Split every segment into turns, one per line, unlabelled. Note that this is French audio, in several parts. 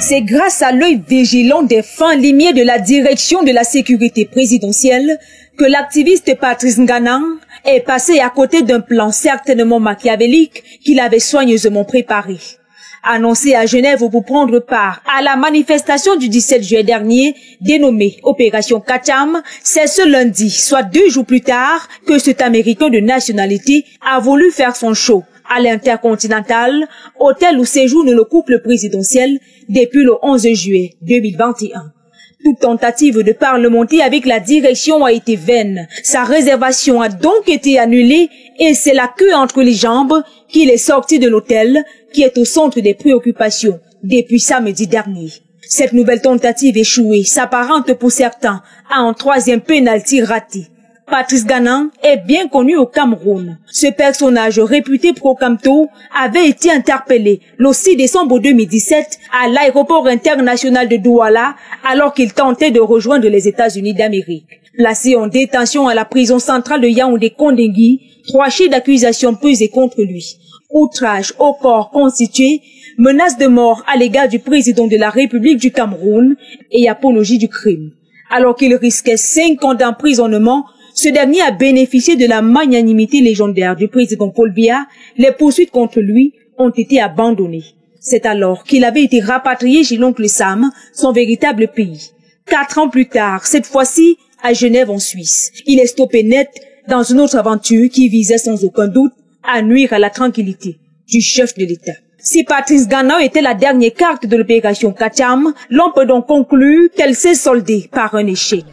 C'est grâce à l'œil vigilant des fins limiers de la direction de la sécurité présidentielle que l'activiste Patrice Nganan est passé à côté d'un plan certainement machiavélique qu'il avait soigneusement préparé. Annoncé à Genève pour prendre part à la manifestation du 17 juillet dernier, dénommée Opération Kacham, c'est ce lundi, soit deux jours plus tard, que cet Américain de nationalité a voulu faire son show à l'Intercontinental, hôtel où séjourne le couple présidentiel depuis le 11 juillet 2021. Toute tentative de parlementer avec la direction a été vaine. Sa réservation a donc été annulée et c'est la queue entre les jambes qu'il est sorti de l'hôtel qui est au centre des préoccupations depuis samedi dernier. Cette nouvelle tentative échouée s'apparente pour certains à un troisième pénalty raté. Patrice Ganan est bien connu au Cameroun. Ce personnage réputé pro-Camto avait été interpellé le 6 décembre 2017 à l'aéroport international de Douala alors qu'il tentait de rejoindre les États-Unis d'Amérique. Placé en détention à la prison centrale de Yaoundé Kondengui, trois chefs d'accusation pesaient contre lui. Outrage au corps constitué, menace de mort à l'égard du président de la République du Cameroun et apologie du crime. Alors qu'il risquait cinq ans d'emprisonnement, ce dernier a bénéficié de la magnanimité légendaire du président Paul Biya. Les poursuites contre lui ont été abandonnées. C'est alors qu'il avait été rapatrié chez l'oncle Sam, son véritable pays. Quatre ans plus tard, cette fois-ci à Genève en Suisse, il est stoppé net dans une autre aventure qui visait sans aucun doute à nuire à la tranquillité du chef de l'État. Si Patrice Ghana était la dernière carte de l'opération Kacham, l'on peut donc conclure qu'elle s'est soldée par un échec.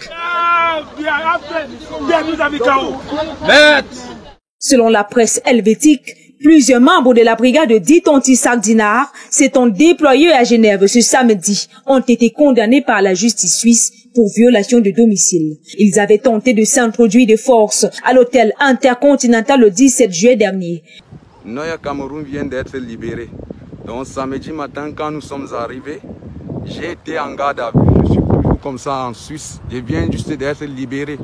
Selon la presse helvétique, plusieurs membres de la brigade dite anti-Sardinar s'étant déployés à Genève ce samedi ont été condamnés par la justice suisse pour violation de domicile. Ils avaient tenté de s'introduire de force à l'hôtel intercontinental le 17 juillet dernier.
Noya Cameroun vient d'être libéré. Donc samedi matin, quand nous sommes arrivés, j'ai été en garde à vue. Je suis comme ça en Suisse. Je viens juste d'être libéré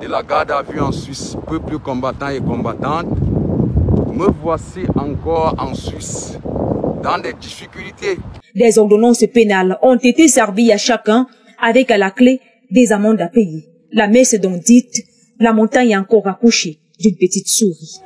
de la garde à vue en Suisse. Peuple combattant et combattantes. Me voici encore en Suisse, dans des difficultés.
Des ordonnances pénales ont été servies à chacun avec à la clé des amendes à payer. La messe dont dite, la montagne est encore accouchée d'une petite souris.